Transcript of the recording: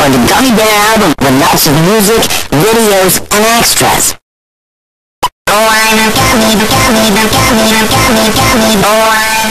find a Gummy Bear album with lots of music, videos, and extras. Oh, I'm a gummy, gummy, gummy, gummy, gummy, gummy, oh, I'm